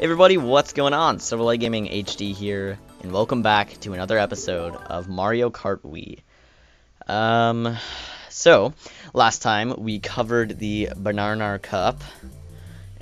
Everybody, what's going on? Silverlight Gaming HD here, and welcome back to another episode of Mario Kart Wii. Um, so, last time we covered the Banana Cup,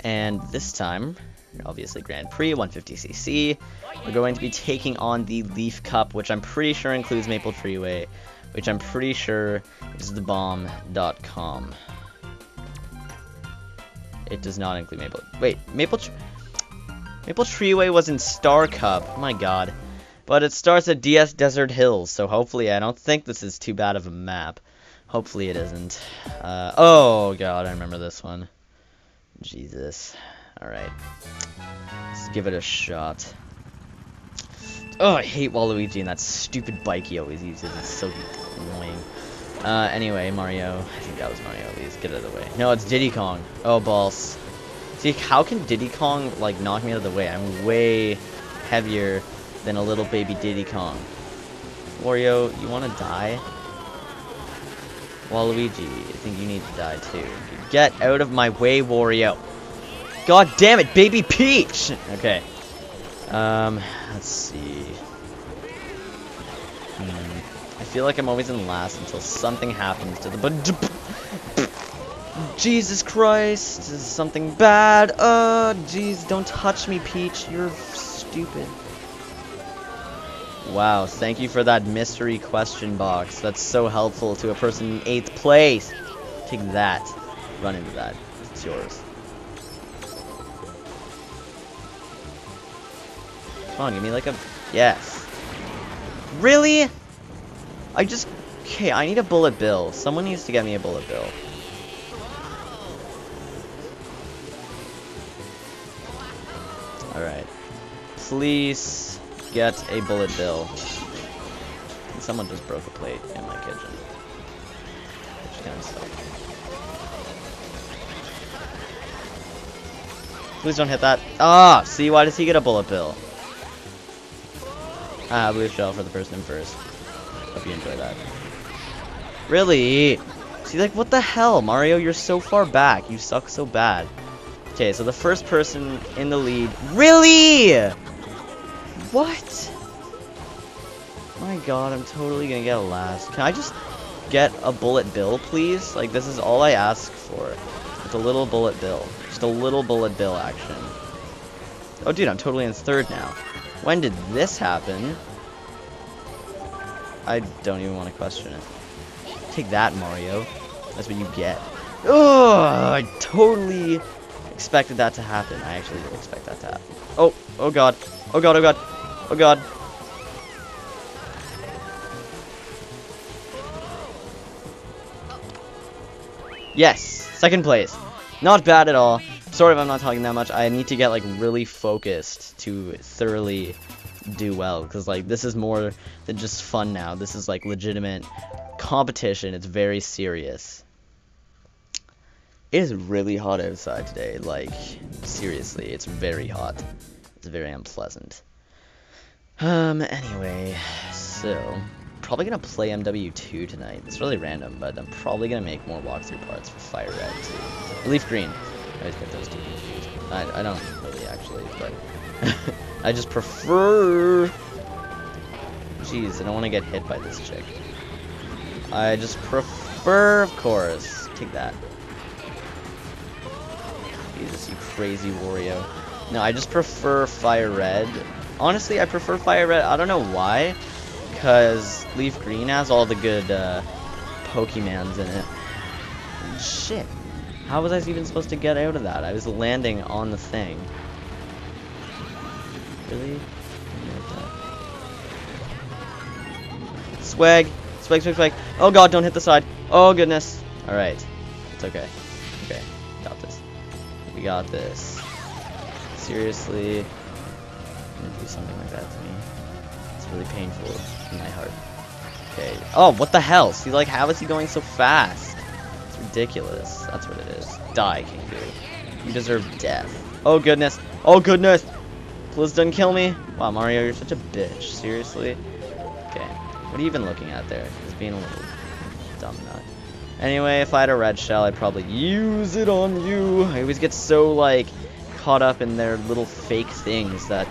and this time, obviously Grand Prix 150cc, we're going to be taking on the Leaf Cup, which I'm pretty sure includes Maple Treeway, which I'm pretty sure is the thebomb.com. It does not include Maple. Wait, Maple. Maple Treeway was in Star Cup. My god. But it starts at DS Desert Hills, so hopefully I don't think this is too bad of a map. Hopefully it isn't. Uh, oh god, I remember this one. Jesus. Alright. Let's give it a shot. Oh, I hate Waluigi and that stupid bike he always uses. It's so annoying. Uh, anyway, Mario. I think that was Mario. Please get out of the way. No, it's Diddy Kong. Oh, balls. See, how can Diddy Kong, like, knock me out of the way? I'm way heavier than a little baby Diddy Kong. Wario, you want to die? Waluigi, I think you need to die too. Get out of my way, Wario. God damn it, baby Peach! Okay. Um, let's see. Hmm. I feel like I'm always in last until something happens to the... Jesus Christ, this is something bad. Uh, jeez, don't touch me, Peach. You're stupid. Wow, thank you for that mystery question box. That's so helpful to a person in 8th place. Take that. Run into that. It's yours. Come on, give me like a... Yes. Really? I just... Okay, I need a bullet bill. Someone needs to get me a bullet bill. Please get a bullet bill. Someone just broke a plate in my kitchen. Which kind of sucks. Please don't hit that. Ah! See, why does he get a bullet bill? Ah, blue shell for the person in first. Hope you enjoy that. Really? See, like, what the hell? Mario, you're so far back. You suck so bad. Okay, so the first person in the lead. Really? What? My god, I'm totally gonna get a last. Can I just get a bullet bill, please? Like, this is all I ask for. It's a little bullet bill. Just a little bullet bill action. Oh, dude, I'm totally in third now. When did this happen? I don't even want to question it. Take that, Mario. That's what you get. Ugh, I totally expected that to happen. I actually did expect that to happen. Oh, oh god. Oh god, oh god. Oh god. Yes, second place. Not bad at all. Sorry if I'm not talking that much. I need to get like really focused to thoroughly do well because like this is more than just fun now. This is like legitimate competition. It's very serious. It is really hot outside today. Like, seriously, it's very hot. It's very unpleasant. Um, anyway, so, probably gonna play MW2 tonight. It's really random, but I'm probably gonna make more walkthrough parts for Fire Red too. Leaf Green. I always get those two confused. I, I don't really actually, but I just prefer... Jeez, I don't want to get hit by this chick. I just prefer, of course. Take that. Jesus, you crazy Wario. No, I just prefer Fire Red. Honestly, I prefer Fire Red. I don't know why. Because Leaf Green has all the good uh, Pokemons in it. And shit. How was I even supposed to get out of that? I was landing on the thing. Really? Swag. Swag, swag, swag. Oh god, don't hit the side. Oh goodness. Alright. It's okay. Okay. Got this. We got this. Seriously. Gonna do something like that to me. It's really painful in my heart. Okay. Oh, what the hell? See, like, how is he going so fast? It's ridiculous. That's what it is. Die, King Boo. You deserve death. Oh, goodness. Oh, goodness. Please don't kill me. Wow, Mario, you're such a bitch. Seriously? Okay. What are you even looking at there? Just being a little dumb nut. Anyway, if I had a red shell, I'd probably use it on you. I always get so, like, caught up in their little fake things that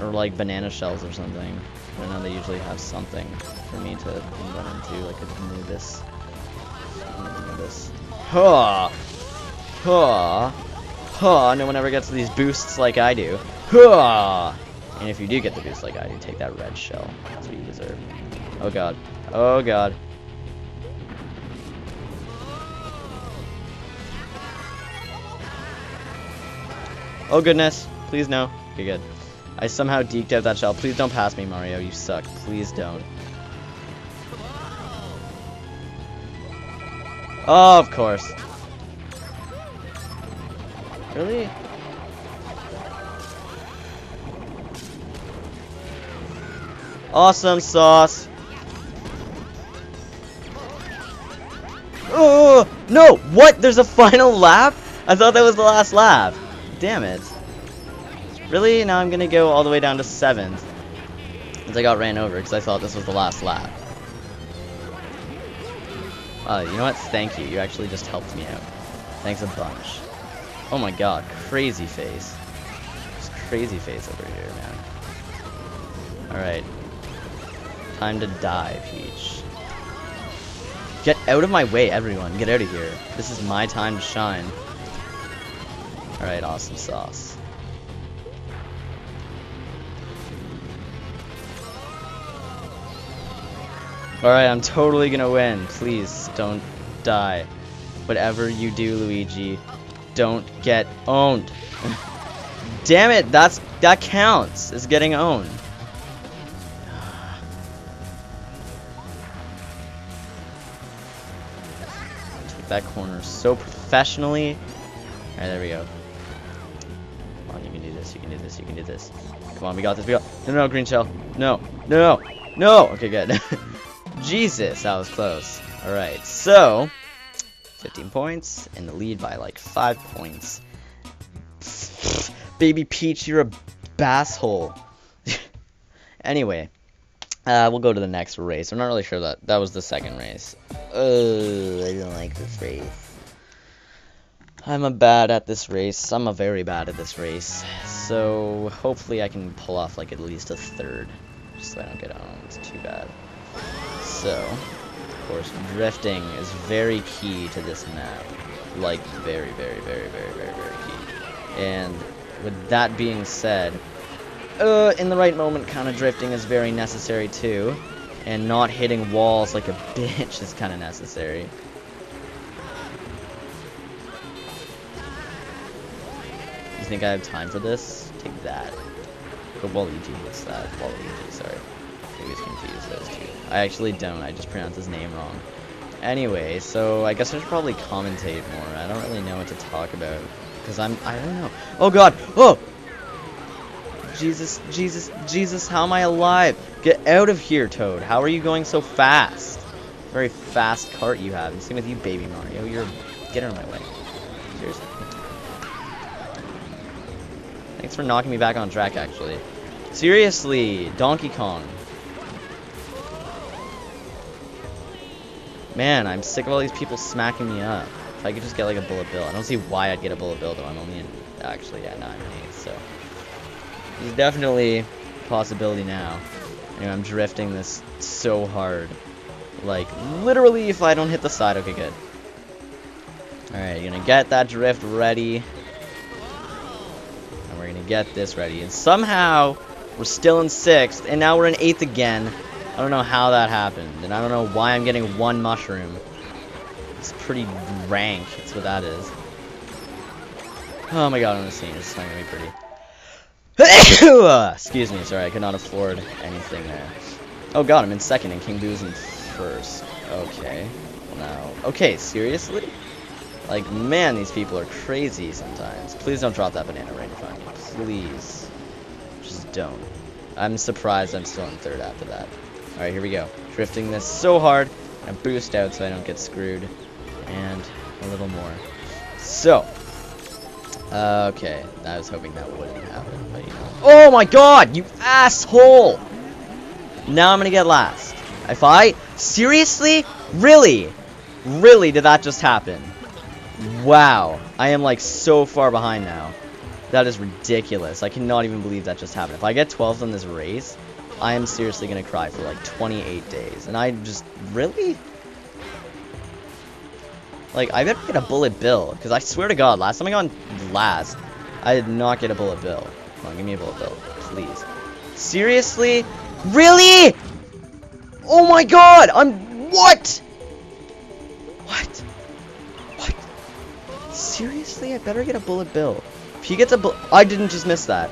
are like banana shells or something. I know they usually have something for me to run into, like a Anubis. Anubis. Huh! Huh! Huh! No one ever gets these boosts like I do. Huh! And if you do get the boost like I do, take that red shell. That's what you deserve. Oh god. Oh god. Oh goodness. Please no. Okay, good. I somehow deked out that shell. Please don't pass me, Mario. You suck. Please don't. Oh, of course. Really? Awesome sauce. Oh, no! What? There's a final lap? I thought that was the last lap. Damn it. Really? Now I'm gonna go all the way down to 7th. Since I got ran over because I thought this was the last lap. Uh, you know what? Thank you. You actually just helped me out. Thanks a bunch. Oh my god, crazy face. Just crazy face over here, man. Alright. Time to die, Peach. Get out of my way, everyone. Get out of here. This is my time to shine. Alright, awesome sauce. Alright, I'm totally gonna win. Please, don't die. Whatever you do, Luigi, don't get owned. Damn it, that's that counts as getting owned. Took that corner so professionally. Alright, there we go. This, you can do this. Come on, we got this, we got No no green shell. No, no, no, no! Okay, good. Jesus, that was close. Alright, so 15 points in the lead by like 5 points. Baby Peach, you're a basshole. anyway, uh, we'll go to the next race. I'm not really sure that that was the second race. Uh, I don't like this race. I'm a bad at this race. I'm a very bad at this race. So hopefully I can pull off like at least a third. Just so I don't get owned too bad. So, of course, drifting is very key to this map. Like, very, very, very, very, very, very key. And with that being said, uh, in the right moment, kind of drifting is very necessary too. And not hitting walls like a bitch is kind of necessary. Think I have time for this? Take that. But Waluigi, what's that? Waluigi, sorry. I was confused those two. I actually don't, I just pronounced his name wrong. Anyway, so I guess I should probably commentate more. I don't really know what to talk about. Because I'm, I don't know. Oh god! Oh! Jesus, Jesus, Jesus, how am I alive? Get out of here, Toad. How are you going so fast? Very fast cart you have. Same with you, baby Mario. You're, get out of my way. Seriously. Thanks for knocking me back on track, actually. Seriously, Donkey Kong. Man, I'm sick of all these people smacking me up. If I could just get like a bullet bill. I don't see why I'd get a bullet bill though. I'm only in actually yeah, 9 8, so there's definitely possibility now. Anyway, I'm drifting this so hard. Like literally if I don't hit the side, okay good. Alright, you're gonna get that drift ready. Gonna get this ready. And somehow we're still in sixth, and now we're in eighth again. I don't know how that happened, and I don't know why I'm getting one mushroom. It's pretty rank, that's what that is. Oh my god, I'm seeing this is not gonna be pretty. Excuse me, sorry, I could not afford anything there. Oh god, I'm in second and King Boo's in first. Okay. Now, okay, seriously? Like, man, these people are crazy sometimes. Please don't drop that banana right in front of me. Please. Just don't. I'm surprised I'm still in third after that. Alright, here we go. Drifting this so hard. I boost out so I don't get screwed. And a little more. So. Uh, okay. I was hoping that wouldn't happen, but you know. Oh my god! You asshole! Now I'm gonna get last. If I... Seriously? Really? Really did that just happen? Wow. I am like so far behind now. That is ridiculous. I cannot even believe that just happened. If I get 12th in this race, I am seriously going to cry for like 28 days. And I just, really? Like, I better get a bullet bill. Because I swear to God, last time I got last, I did not get a bullet bill. Come on, give me a bullet bill. Please. Seriously? Really? Oh my god! I'm... What? What? Seriously? I better get a bullet bill. If he gets a. I didn't just miss that.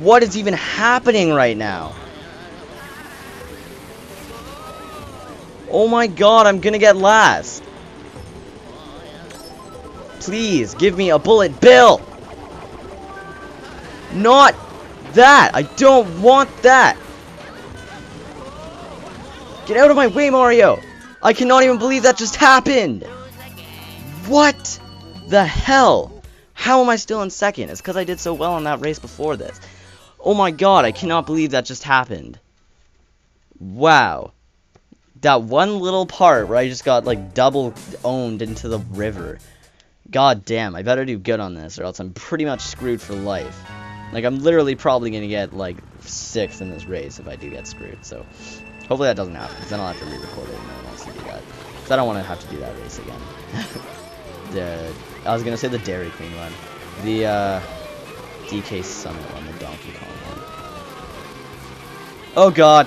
What is even happening right now? Oh my god, I'm gonna get last. Please, give me a bullet bill! Not that! I don't want that! Get out of my way, Mario! I cannot even believe that just happened! What the hell? How am I still in second? It's because I did so well in that race before this. Oh my god, I cannot believe that just happened. Wow. That one little part where I just got, like, double owned into the river. God damn, I better do good on this, or else I'm pretty much screwed for life. Like, I'm literally probably going to get, like, sixth in this race if I do get screwed, so... Hopefully that doesn't happen, because then I'll have to re-record it and no one wants to do that. Because I don't want to have to do that race again. the... I was to say the Dairy Queen one. The, uh... DK Summit one, the Donkey Kong one. Oh god!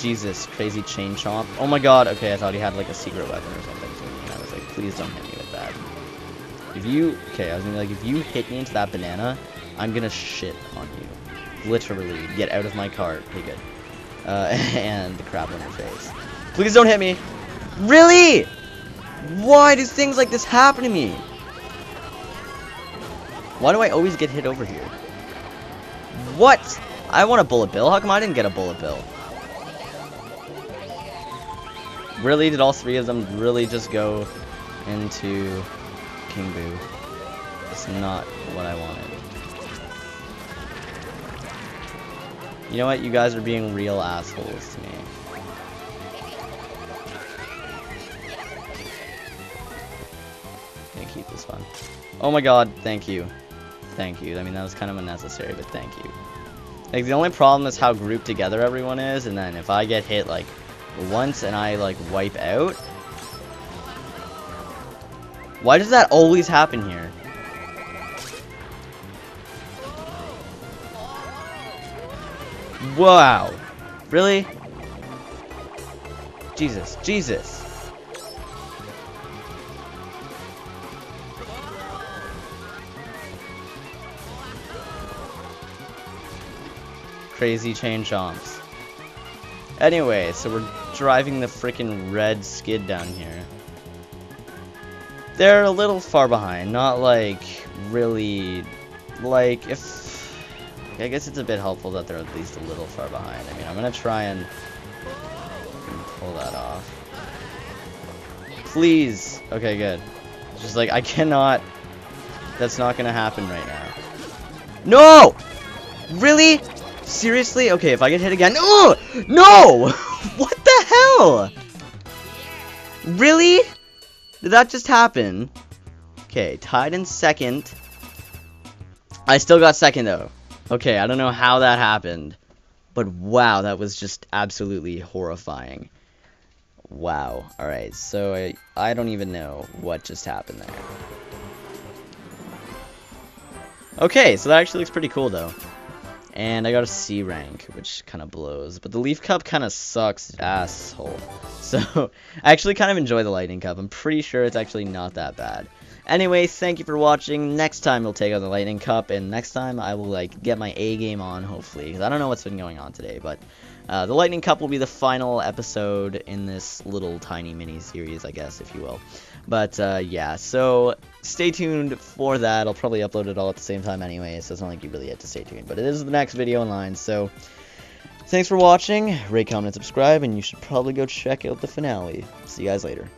Jesus, crazy chain chomp. Oh my god, okay, I thought he had like a secret weapon or something and I was like, please don't hit me with that. If you, okay, I was gonna be like, if you hit me into that banana, I'm gonna shit on you. Literally, get out of my cart. Okay, good. Uh, and the crap on your face. Please don't hit me! Really? Why do things like this happen to me? Why do I always get hit over here? What? I want a bullet bill. How come I didn't get a bullet bill? Really? Did all three of them really just go into King Boo? It's not what I wanted. You know what? You guys are being real assholes to me. Oh my god, thank you. Thank you. I mean, that was kind of unnecessary, but thank you. Like, the only problem is how grouped together everyone is, and then if I get hit, like, once and I, like, wipe out... Why does that always happen here? Wow. Really? Jesus. Jesus. Crazy chain chomps. Anyway, so we're driving the freaking red skid down here. They're a little far behind, not like really like if I guess it's a bit helpful that they're at least a little far behind. I mean, I'm gonna try and pull that off. Please. Okay, good. Just like I cannot. That's not gonna happen right now. No! Really? Seriously? Okay, if I get hit again. Oh! No! what the hell? Really? Did that just happen? Okay, tied in second. I still got second though. Okay, I don't know how that happened, but wow, that was just absolutely horrifying. Wow. Alright, so I, I don't even know what just happened there. Okay, so that actually looks pretty cool, though. And I got a C rank, which kind of blows. But the Leaf Cup kind of sucks, asshole. So, I actually kind of enjoy the Lightning Cup. I'm pretty sure it's actually not that bad. Anyway, thank you for watching. Next time we'll take on the Lightning Cup, and next time I will like get my A game on, hopefully, because I don't know what's been going on today, but uh, the Lightning Cup will be the final episode in this little tiny mini series, I guess, if you will. But uh, yeah, so stay tuned for that. I'll probably upload it all at the same time anyway, so it's not like you really have to stay tuned. But it is the next video in line, so thanks for watching. Rate, comment, and subscribe, and you should probably go check out the finale. See you guys later.